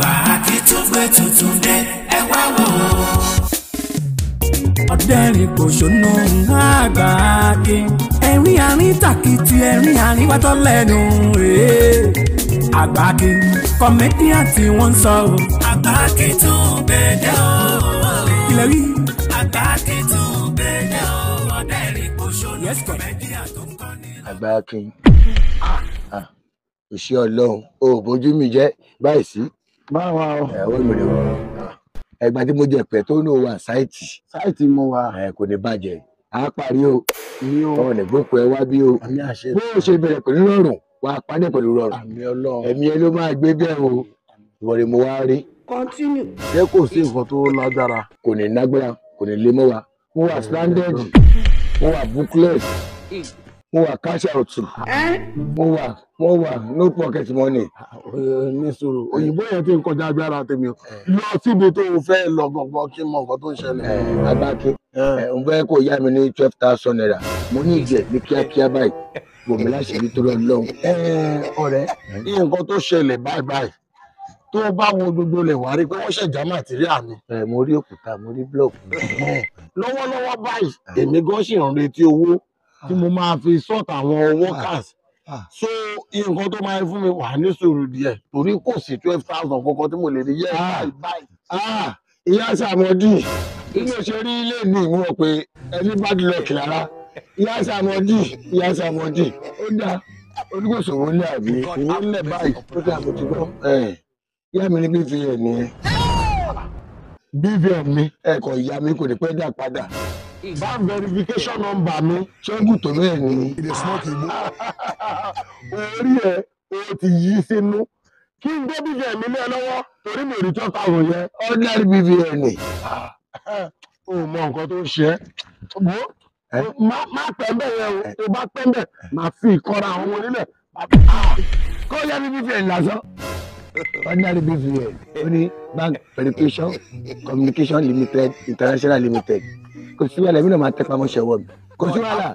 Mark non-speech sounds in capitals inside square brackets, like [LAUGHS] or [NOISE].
àgbà kí tún gbé tuntun dé ẹ wá wò ó. ọ̀dẹ́rìn kò ṣónú àgbà ké ẹ̀rín àárín tàkìtì ẹ̀rín àárín wátọ́ lẹ́nu àgbà ké kọ́mẹ́díà tí wọ́n ń sọ o. àgbà kí tún gbèdé o. ilẹ̀ rí àgbà kí tún gbèdé o. ọ̀dẹ́rìn kò sir. kọ̀mẹ́díà tó ń kọ́ ni. àgbà akin iṣẹ́ ọlọ́run o ò bójú mi jẹ́ báyìí sí báwa o. Ẹ̀wọ́ mi rè o ẹgbà tí mo jẹ pẹ̀ tó ní o wà sáìtì sáìtì mo wà. Ẹ kò ní bàjẹ́. Á parí o. Ní o. Ọ̀rọ̀ ẹ wá bí o. Àmì àṣẹ. Bó o ṣe bẹ̀rẹ̀ pẹ̀lú rọrùn wà á parí pẹ̀lú rọrùn. Àmì ọlọ́run. Ẹ̀mí ẹ ló máa gbé bẹ́ẹ̀ o. Ìwọ ni mo wá rí. Ṣé kò sí nǹkan tó lágbára? Kò ní nágbára kò ní lé mọ́ wa. Mo wà standard mo wà booklet mo wà cash out. Mo wà mo wà no pocket money. Ní òyìnbó yẹn ti ń kọjá agbára tèmi o. Lọ síbi tó o fẹ́ lọ gbọ̀ngbọ̀n kí n mọ nǹkan tó ń ṣẹlẹ̀. agbákin ẹ. Ń fẹ́ kó yá mi ní twelve thousand naira. Mo ní ìjẹ ní kíákíá báyìí. Wò mí láṣìírí tó lọ lọ́hùn. Ọ̀rẹ́ nǹkan tó ṣẹlẹ̀ báyìí báyìí tó bá wo gbogbo lẹ̀ wá rí pé wọ́n ṣẹ̀já màtíríà mi. mo rí òkúta mo rí blọọkù lọ́wọ́lọ́wọ́ báyìí èmi gan ṣì ń retí owó tí mo máa fi sort àwọn workers. ah. so nǹkan tó máa fún mi wà ní sùúrù díẹ̀ torí kò sí twelve thousand kankan tí mo lè rí yẹ báyìí báyìí. Ah, ìyá sàmọdì inú rí ilé mi ìmú pé ẹni bá di lọkì lára. Ìyá sàmọdì ìyá sàmọdì ó dá. Onígbòsòwò ní àbí? Ìwé ńlẹ báyìí. tó dá mo ti gbọ́. Ẹ ìyá mi ní bí fi ẹ nìyẹn bvn mi ẹ kọ ìyá mi kò ní pẹ́ dà padà bank verification number mi ṣẹ́gun tó bẹ́ẹ̀ ni? [LAUGHS] Orí ẹ o ti yí sínú. Kí n gbé bvn mi lé lọ́wọ́ torí mi ò rí twelve thousand yẹn. Ordinary bvn o mọ nǹkan tó ń ṣe Ẹ? má má pẹ́ bẹ́ẹ̀ yẹn o. Tó bá pẹ́ máa fi ìkọ́ra àwọn ọmọ onílẹ̀. Kọ́ yá mi bvn lásán. Ordinary bvn ó ní bank verification communication limited international limited kò sí wàhálà èmi náà máa tẹpá mọ́ṣẹ́ wọ̀ mi kò sí wàhálà.